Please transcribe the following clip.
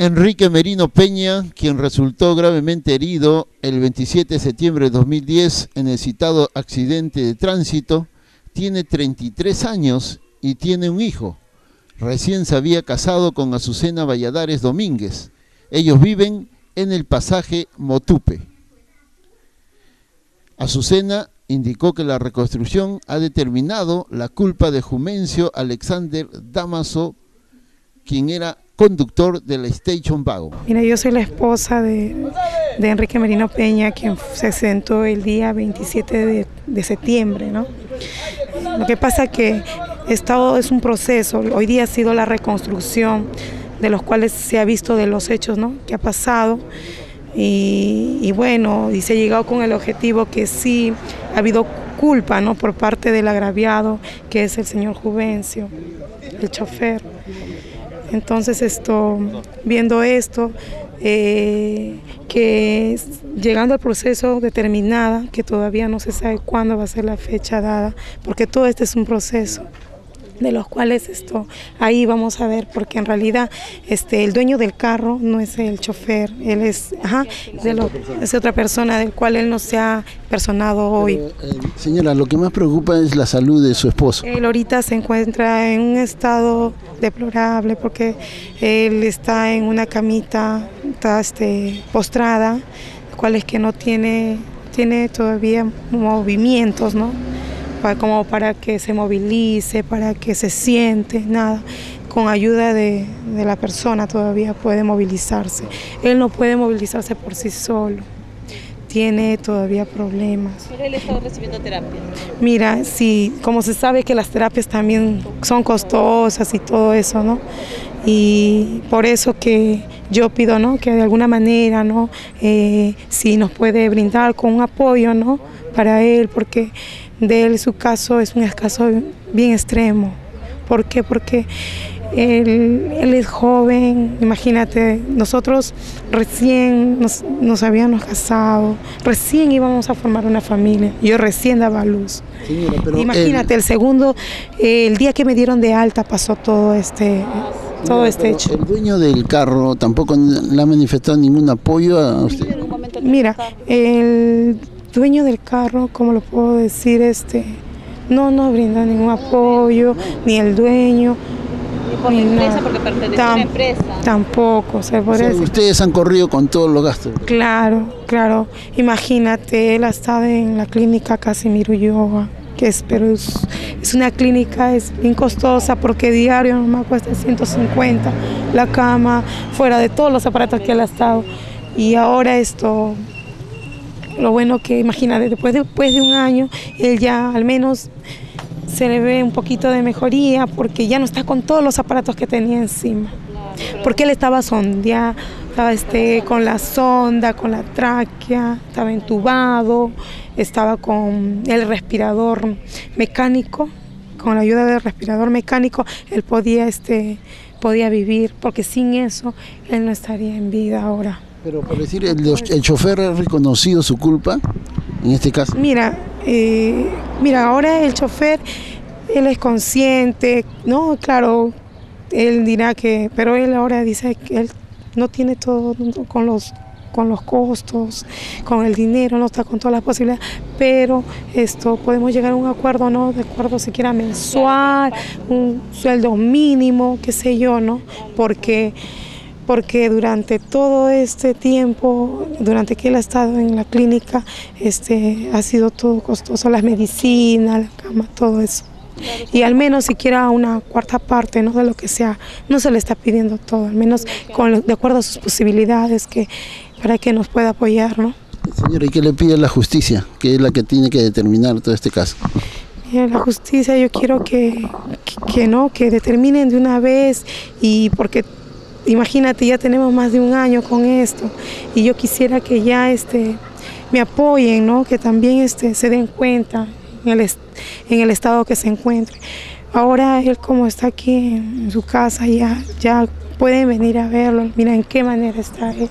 Enrique Merino Peña, quien resultó gravemente herido el 27 de septiembre de 2010 en el citado accidente de tránsito, tiene 33 años y tiene un hijo. Recién se había casado con Azucena Valladares Domínguez. Ellos viven en el pasaje Motupe. Azucena indicó que la reconstrucción ha determinado la culpa de Jumencio Alexander Damaso, quien era conductor de la Station Vago. Mira, yo soy la esposa de, Enrique Merino Peña, quien se sentó el día 27 de, septiembre, ¿no? Lo que pasa es que esto es un proceso, hoy día ha sido la reconstrucción de los cuales se ha visto de los hechos, ¿no? Que ha pasado. Y, bueno, y se ha llegado con el objetivo que sí ha habido culpa ¿no? por parte del agraviado, que es el señor Juvencio, el chofer. Entonces, esto, viendo esto, eh, que llegando al proceso determinada, que todavía no se sabe cuándo va a ser la fecha dada, porque todo este es un proceso de los cuales esto ahí vamos a ver porque en realidad este el dueño del carro no es el chofer él es ajá, es otra persona del cual él no se ha personado hoy. eh, señora lo que más preocupa es la salud de su esposo. Él ahorita se encuentra en un estado deplorable porque él está en una camita está este postrada cual es que no tiene tiene todavía movimientos no como para que se movilice, para que se siente, nada. Con ayuda de, la persona todavía puede movilizarse. Él no puede movilizarse por sí solo tiene todavía problemas. ¿Pero él está recibiendo terapia? Mira, sí, como se sabe que las terapias también son costosas y todo eso, ¿no? Y por eso que yo pido, ¿no? Que de alguna manera, ¿no? Eh, si nos puede brindar con un apoyo, ¿no? Para él, porque de él su caso es un caso bien extremo. ¿Por qué? Porque él, es joven, imagínate, nosotros recién nos, habíamos casado, recién íbamos a formar una familia, yo recién daba luz. imagínate, el, segundo, el día que me dieron de alta pasó todo este, todo este hecho. ¿El dueño del carro tampoco le ha manifestado ningún apoyo a usted? Mira, el dueño del carro, como lo puedo decir, este, no nos brinda ningún apoyo, ni el dueño. Ni por la empresa, porque pertenece a la empresa. Tampoco, se puede Ustedes han corrido con todos los gastos. Claro, claro. Imagínate, él ha estado en la clínica Casimiro Yoga, que es, pero es, una clínica, es bien costosa porque diario nomás cuesta 150 la cama, fuera de todos los aparatos que él ha estado. Y ahora esto, lo bueno que, imagínate, después de, después de un año, él ya al menos se le ve un poquito de mejoría porque ya no está con todos los aparatos que tenía encima. Porque él estaba sondeado, estaba este, con la sonda, con la tráquea, estaba entubado, estaba con el respirador mecánico, con la ayuda del respirador mecánico, él podía, este, podía vivir, porque sin eso él no estaría en vida ahora. Pero por decir, el, chofer ha reconocido su culpa en este caso. Mira, eh, mira, ahora el chofer, él es consciente, no, claro, él dirá que, pero él ahora dice que él no tiene todo con los con los costos, con el dinero, no está con todas las posibilidades, pero esto podemos llegar a un acuerdo, ¿no? De acuerdo siquiera mensual, un sueldo mínimo, qué sé yo, ¿no? Porque porque durante todo este tiempo, durante que él ha estado en la clínica, este, ha sido todo costoso, las medicinas, la cama, todo eso. Y al menos siquiera una cuarta parte ¿no? de lo que sea, no se le está pidiendo todo, al menos con, de acuerdo a sus posibilidades, que, para que nos pueda apoyar. ¿no? Señora, ¿y qué le pide la justicia, que es la que tiene que determinar todo este caso? la justicia yo quiero que, que, que, no, que determinen de una vez y porque imagínate, ya tenemos más de un año con esto y yo quisiera que ya este, me apoyen, ¿no? que también este, se den cuenta en el, en el estado que se encuentre. Ahora él como está aquí en su casa ya, ya pueden venir a verlo, mira en qué manera está él.